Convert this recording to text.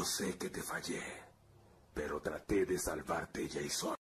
Yo sé que te fallé, pero traté de salvarte, Jason.